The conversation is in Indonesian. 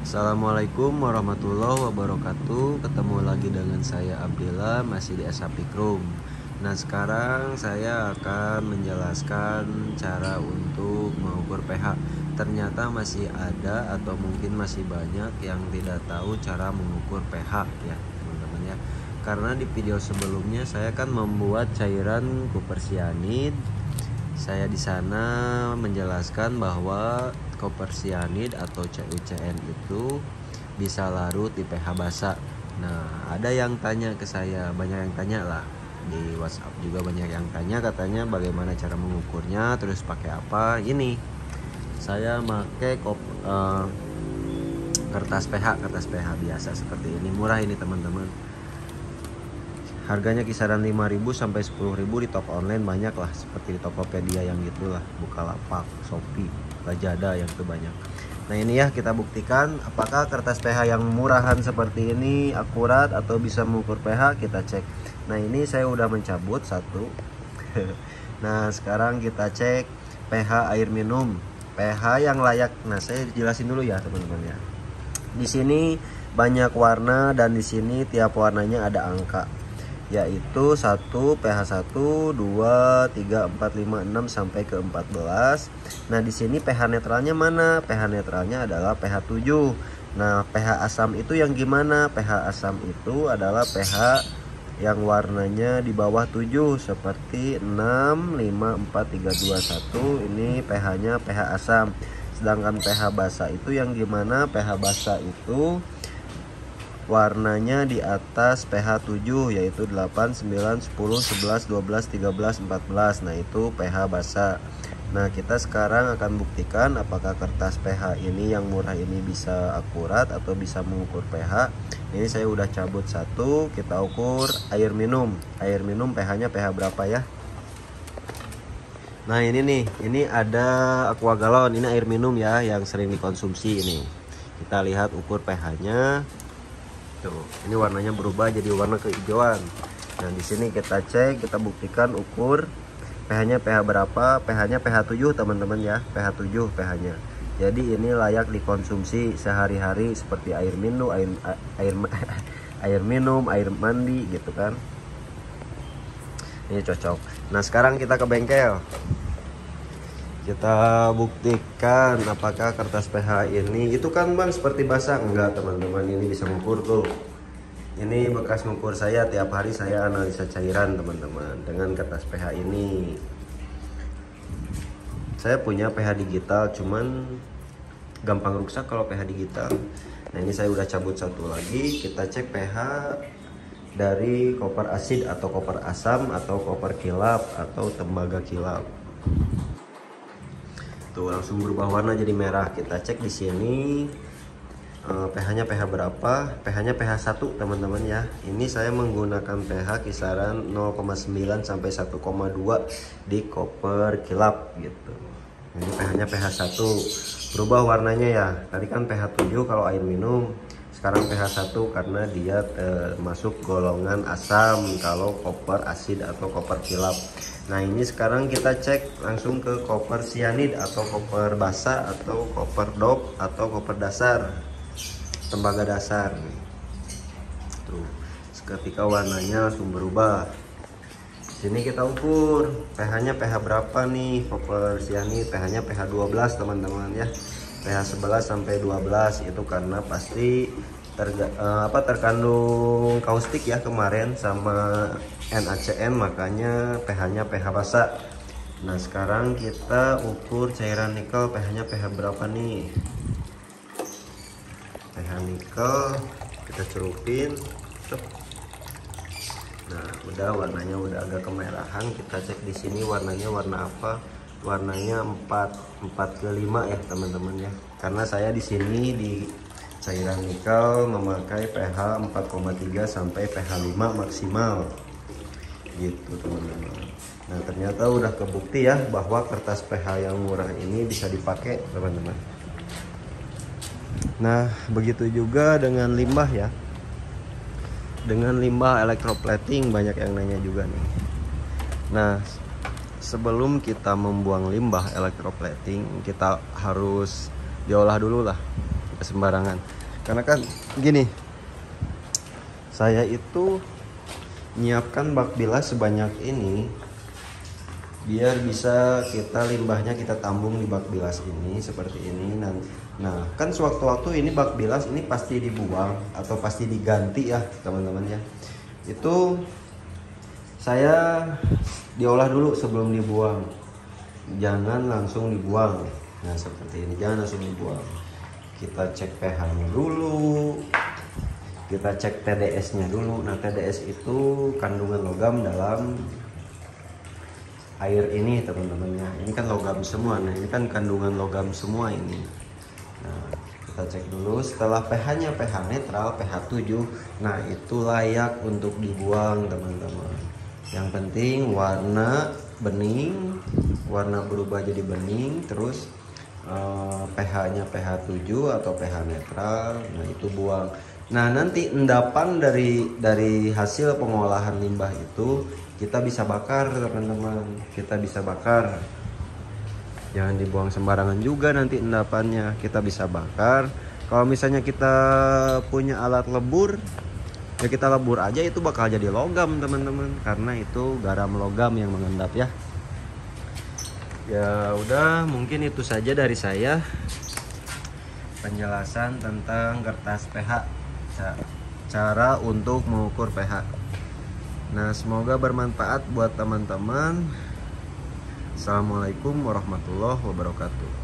Assalamualaikum warahmatullahi wabarakatuh. Ketemu lagi dengan saya Abdillah Masih di SAP Chrome Nah sekarang saya akan menjelaskan Cara untuk mengukur pH Ternyata masih ada Atau mungkin masih banyak Yang tidak tahu cara mengukur pH Ya teman-teman ya. Karena di video sebelumnya Saya kan membuat cairan kupersianid. Saya di sana menjelaskan bahwa koper sianid atau CuCN itu bisa larut di pH basa. Nah, ada yang tanya ke saya, banyak yang tanya lah di WhatsApp juga banyak yang tanya katanya bagaimana cara mengukurnya, terus pakai apa? Ini saya pakai kop uh, kertas pH, kertas pH biasa seperti ini, murah ini teman-teman harganya kisaran 5000 sampai 10000 di toko online banyak lah seperti di Tokopedia yang gitulah Bukalapak, Shopee, Lazada yang itu banyak. Nah ini ya kita buktikan apakah kertas pH yang murahan seperti ini akurat atau bisa mengukur pH kita cek. Nah ini saya udah mencabut satu. Nah sekarang kita cek pH air minum. pH yang layak. Nah saya jelasin dulu ya teman-teman ya. Di sini banyak warna dan di sini tiap warnanya ada angka yaitu 1 pH 1 2 3 4 5 6 sampai ke 14. Nah, di sini pH netralnya mana? pH netralnya adalah pH 7. Nah, pH asam itu yang gimana? pH asam itu adalah pH yang warnanya di bawah 7 seperti 6 5 4 3 2 1 ini pH-nya pH asam. Sedangkan pH basa itu yang gimana? pH basa itu warnanya di atas pH 7 yaitu 8, 9, 10, 11, 12, 13, 14 nah itu pH basa nah kita sekarang akan buktikan apakah kertas pH ini yang murah ini bisa akurat atau bisa mengukur pH ini saya udah cabut satu kita ukur air minum. Air minum pH nya pH berapa ya? Nah ini nih, ini ada aqua galon, ini air minum ya yang sering dikonsumsi ini. Kita lihat ukur pH-nya. Tuh, ini warnanya berubah jadi warna kehijauan. Nah, di sini kita cek, kita buktikan ukur pH-nya pH berapa? pH-nya pH 7, teman-teman ya. pH 7 pH-nya. Jadi ini layak dikonsumsi sehari-hari seperti air minum, air air air minum, air mandi gitu kan. Ini cocok. Nah, sekarang kita ke bengkel kita buktikan apakah kertas pH ini itu kan bang seperti basah. Enggak teman-teman ini bisa mengukur tuh. Ini bekas mengukur saya tiap hari saya analisa cairan teman-teman dengan kertas pH ini. Saya punya pH digital cuman gampang rusak kalau pH digital. Nah ini saya udah cabut satu lagi. Kita cek pH dari koper asid atau koper asam atau koper kilap atau tembaga kilap tuh langsung berubah warna jadi merah. Kita cek di sini uh, pH-nya pH berapa? pH-nya pH 1 teman-teman ya. Ini saya menggunakan pH kisaran 0,9 sampai 1,2 di koper kilap gitu. Ini pH-nya pH 1 berubah warnanya ya. Tadi kan pH 7 kalau air minum sekarang pH 1 karena dia termasuk golongan asam kalau koper asid atau koper kilap. Nah ini sekarang kita cek langsung ke koper sianid atau koper basa atau koper dop atau koper dasar tembaga dasar. Tuh ketika warnanya langsung berubah. Sini kita ukur pH nya pH berapa nih koper sianid pH nya pH 12 teman-teman ya pH 11 sampai 12 itu karena pasti terga, uh, apa terkandung kaustik ya kemarin sama NaCN makanya pH-nya pH basa. Nah, sekarang kita ukur cairan nikel pH-nya pH berapa nih? pH nikel kita celupin. Nah, udah warnanya udah agak kemerahan. Kita cek di sini warnanya warna apa? Warnanya 4 4 ke 5 ya teman-teman ya. Karena saya di sini di cairan nikel memakai pH 4,3 sampai pH 5 maksimal. Gitu teman-teman. Nah ternyata udah kebukti ya bahwa kertas pH yang murah ini bisa dipakai teman-teman. Nah begitu juga dengan limbah ya. Dengan limbah electroplating banyak yang nanya juga nih. Nah sebelum kita membuang limbah electroplating kita harus diolah dulu lah sembarangan. Karena kan gini saya itu nyiapkan bak bilas sebanyak ini biar bisa kita limbahnya kita tambung di bak bilas ini seperti ini. Nah, nah kan sewaktu-waktu ini bak bilas ini pasti dibuang atau pasti diganti ya teman-teman ya. Itu saya diolah dulu sebelum dibuang. Jangan langsung dibuang. Nah seperti ini. Jangan langsung dibuang. Kita cek pH nya dulu. Kita cek TDS nya dulu. Nah TDS itu kandungan logam dalam air ini teman-teman ya. Ini kan logam semua. Nah ini kan kandungan logam semua ini. Nah kita cek dulu. Setelah pH nya pH netral pH 7 nah itu layak untuk dibuang teman-teman yang penting warna bening warna berubah jadi bening terus uh, pH nya pH 7 atau pH netral nah itu buang. Nah nanti endapan dari dari hasil pengolahan limbah itu kita bisa bakar teman-teman. Kita bisa bakar. Jangan dibuang sembarangan juga nanti endapannya. Kita bisa bakar. Kalau misalnya kita punya alat lebur ya kita lebur aja itu bakal jadi logam teman-teman. Karena itu garam logam yang mengendap ya. Ya udah mungkin itu saja dari saya. Penjelasan tentang kertas pH cara untuk mengukur pH Nah, semoga bermanfaat buat teman-teman. Assalamualaikum warahmatullahi wabarakatuh.